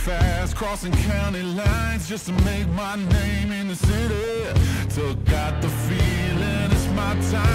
fast, crossing county lines just to make my name in the city. Took out the feeling, it's my time.